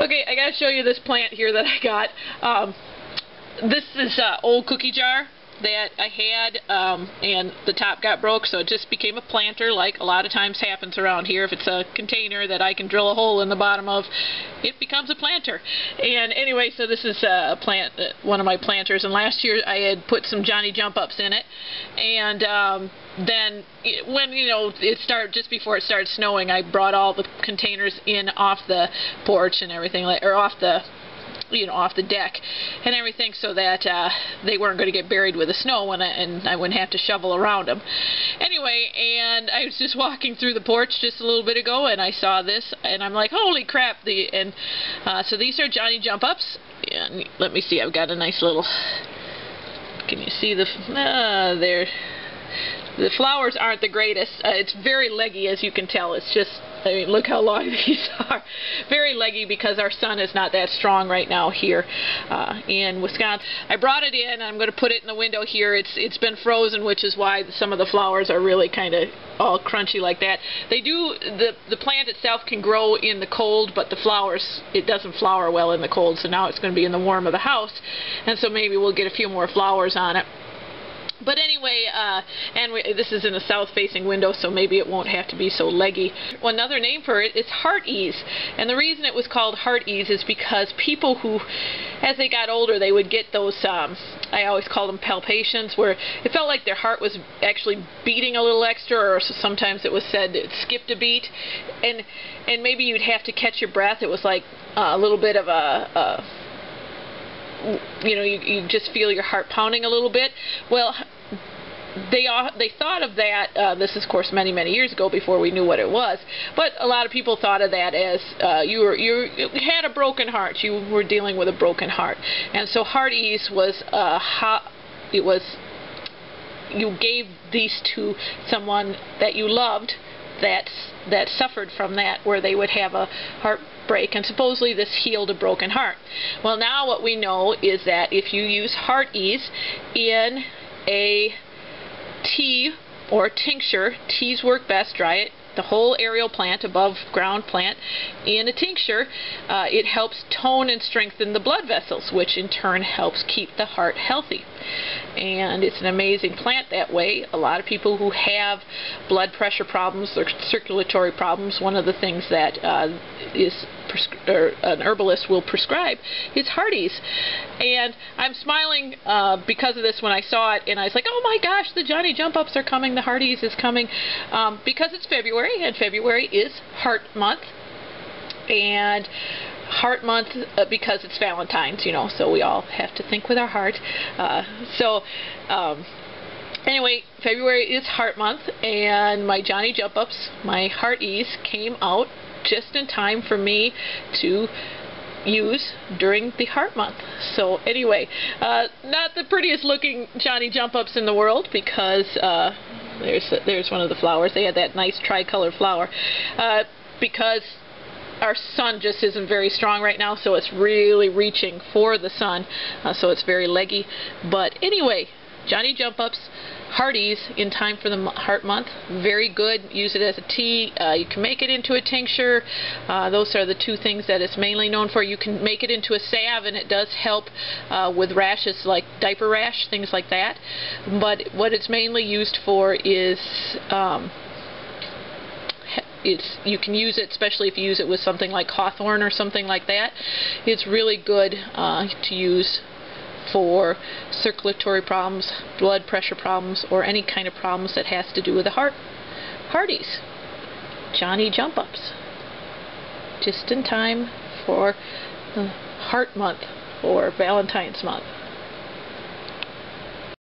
Okay, I gotta show you this plant here that I got. Um, this is uh, old cookie jar that I had, um, and the top got broke, so it just became a planter, like a lot of times happens around here. If it's a container that I can drill a hole in the bottom of, it becomes a planter. And anyway, so this is a plant, uh, one of my planters, and last year I had put some Johnny Jump Ups in it, and um, then when you know it started just before it started snowing, I brought all the containers in off the porch and everything, or off the you know, off the deck and everything so that uh, they weren't going to get buried with the snow when I, and I wouldn't have to shovel around them. Anyway, and I was just walking through the porch just a little bit ago and I saw this and I'm like, holy crap, the and uh, so these are Johnny Jump Ups and let me see, I've got a nice little, can you see the, uh, there, the flowers aren't the greatest. Uh, it's very leggy, as you can tell. It's just, I mean, look how long these are. Very leggy because our sun is not that strong right now here uh, in Wisconsin. I brought it in. I'm going to put it in the window here. It's It's been frozen, which is why some of the flowers are really kind of all crunchy like that. They do, the, the plant itself can grow in the cold, but the flowers, it doesn't flower well in the cold, so now it's going to be in the warm of the house, and so maybe we'll get a few more flowers on it. But anyway, uh, and we, this is in a south-facing window, so maybe it won't have to be so leggy. Well, another name for it is heart ease, and the reason it was called heart ease is because people who, as they got older, they would get those, um, I always call them palpations, where it felt like their heart was actually beating a little extra, or sometimes it was said it skipped a beat, and and maybe you'd have to catch your breath. It was like uh, a little bit of a, a you know, you, you just feel your heart pounding a little bit. Well, they they thought of that. Uh, this is, of course, many many years ago before we knew what it was. But a lot of people thought of that as uh, you were you had a broken heart. You were dealing with a broken heart, and so heart ease was uh, ha, it was you gave these to someone that you loved that that suffered from that where they would have a heartbreak and supposedly this healed a broken heart. Well now what we know is that if you use heart ease in a tea or tincture, teas work best, dry it the whole aerial plant, above ground plant, in a tincture, uh, it helps tone and strengthen the blood vessels, which in turn helps keep the heart healthy. And it's an amazing plant that way. A lot of people who have blood pressure problems or circulatory problems, one of the things that uh, is an herbalist will prescribe is heart ease. And I'm smiling uh, because of this when I saw it, and I was like, oh my gosh, the Johnny Jump Ups are coming, the heart ease is coming, um, because it's February, and February is Heart Month. And Heart Month uh, because it's Valentine's, you know, so we all have to think with our heart. Uh, so, um, anyway, February is Heart Month, and my Johnny Jump Ups, my Heart Ease, came out just in time for me to use during the heart month. So anyway, uh, not the prettiest looking Johnny jump ups in the world because uh, there's there's one of the flowers. They had that nice tricolor flower uh, because our sun just isn't very strong right now, so it's really reaching for the sun, uh, so it's very leggy. But anyway, Johnny Jump Ups, Heart Ease in time for the Heart Month. Very good. Use it as a tea. Uh, you can make it into a tincture. Uh, those are the two things that it's mainly known for. You can make it into a salve, and it does help uh, with rashes like diaper rash, things like that. But what it's mainly used for is um, it's you can use it especially if you use it with something like hawthorn or something like that it's really good uh, to use for circulatory problems, blood pressure problems, or any kind of problems that has to do with the heart. Heart Ease. Johnny Jump Ups. Just in time for the Heart Month or Valentine's Month.